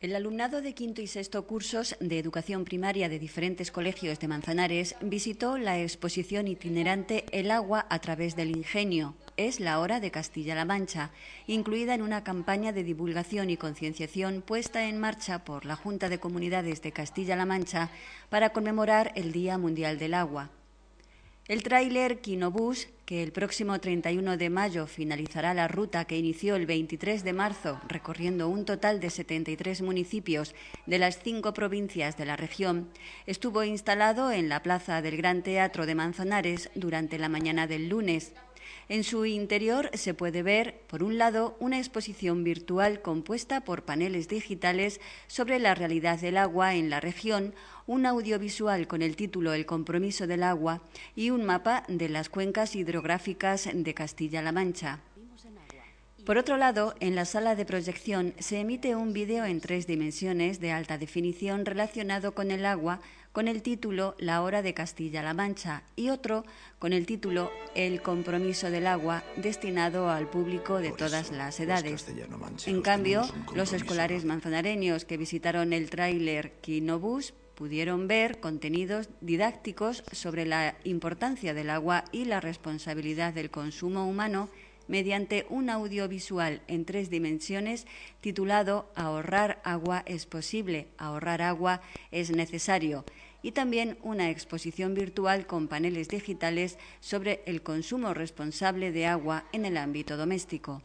El alumnado de quinto y sexto cursos de educación primaria de diferentes colegios de Manzanares visitó la exposición itinerante El agua a través del ingenio. Es la hora de Castilla-La Mancha, incluida en una campaña de divulgación y concienciación puesta en marcha por la Junta de Comunidades de Castilla-La Mancha para conmemorar el Día Mundial del Agua. El tráiler Quinobús, que el próximo 31 de mayo finalizará la ruta que inició el 23 de marzo, recorriendo un total de 73 municipios de las cinco provincias de la región, estuvo instalado en la plaza del Gran Teatro de Manzanares durante la mañana del lunes. En su interior se puede ver, por un lado, una exposición virtual compuesta por paneles digitales sobre la realidad del agua en la región, un audiovisual con el título El compromiso del agua y un mapa de las cuencas hidrográficas de Castilla-La Mancha. Por otro lado, en la sala de proyección se emite un vídeo en tres dimensiones de alta definición relacionado con el agua con el título La hora de Castilla-La Mancha y otro con el título El compromiso del agua destinado al público de todas las edades. En cambio, los escolares manzanareños que visitaron el tráiler Quinobus pudieron ver contenidos didácticos sobre la importancia del agua y la responsabilidad del consumo humano mediante un audiovisual en tres dimensiones titulado Ahorrar agua es posible, ahorrar agua es necesario y también una exposición virtual con paneles digitales sobre el consumo responsable de agua en el ámbito doméstico.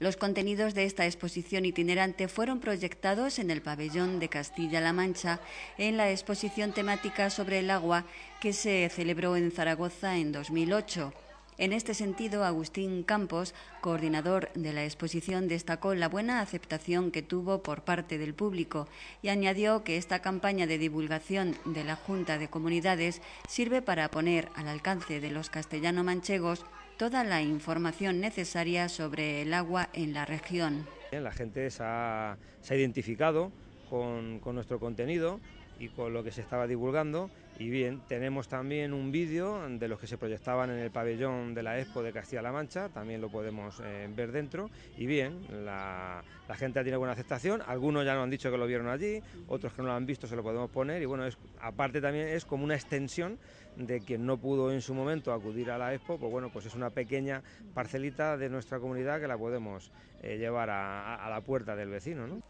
Los contenidos de esta exposición itinerante fueron proyectados en el pabellón de Castilla-La Mancha en la exposición temática sobre el agua que se celebró en Zaragoza en 2008. En este sentido, Agustín Campos, coordinador de la exposición, destacó la buena aceptación que tuvo por parte del público y añadió que esta campaña de divulgación de la Junta de Comunidades sirve para poner al alcance de los castellano-manchegos toda la información necesaria sobre el agua en la región. La gente se ha, identificado con nuestro contenido y con lo que se estaba divulgando. Y bien, tenemos también un vídeo de los que se proyectaban en el pabellón de la Expo de Castilla-La Mancha, también lo podemos eh, ver dentro. Y bien, la, gente tiene buena aceptación, algunos ya nos han dicho que lo vieron allí, otros que no lo han visto se lo podemos poner. Y bueno, es, aparte también es como una extensión de quien no pudo en su momento acudir a la Expo, pues bueno, pues es una pequeña parcelita de nuestra comunidad que la podemos eh, llevar a, a la puerta del vecino. ¿no?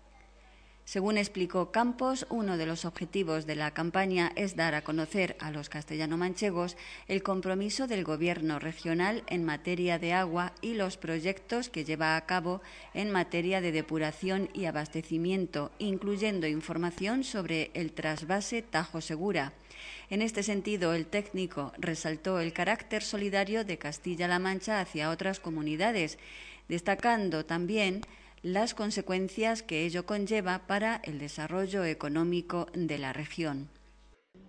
Según explicó Campos, uno de los objetivos de la campaña es dar a conocer a los castellano-manchegos el compromiso del Gobierno regional en materia de agua y los proyectos que lleva a cabo en materia de depuración y abastecimiento, incluyendo información sobre el trasvase Tajo Segura. En este sentido, el técnico resaltó el carácter solidario de Castilla-La Mancha hacia otras comunidades, destacando también las consecuencias que ello conlleva para el desarrollo económico de la región.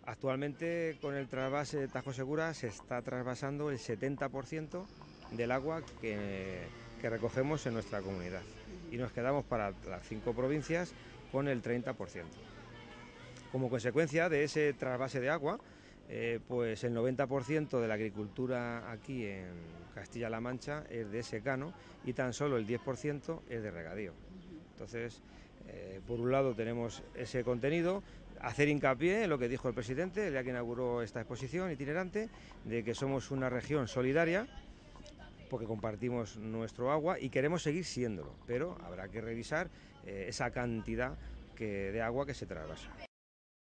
Actualmente con el trasvase de Tajo Segura se está trasvasando el 70% del agua que, recogemos en nuestra comunidad y nos quedamos para las cinco provincias con el 30%. Como consecuencia de ese trasvase de agua, eh, pues el 90% de la agricultura aquí en Castilla-La Mancha es de secano y tan solo el 10% es de regadío. Entonces, eh, por un lado tenemos ese contenido, hacer hincapié en lo que dijo el presidente el que inauguró esta exposición itinerante, de que somos una región solidaria porque compartimos nuestro agua y queremos seguir siéndolo, pero habrá que revisar eh, esa cantidad de agua que se trasvasa.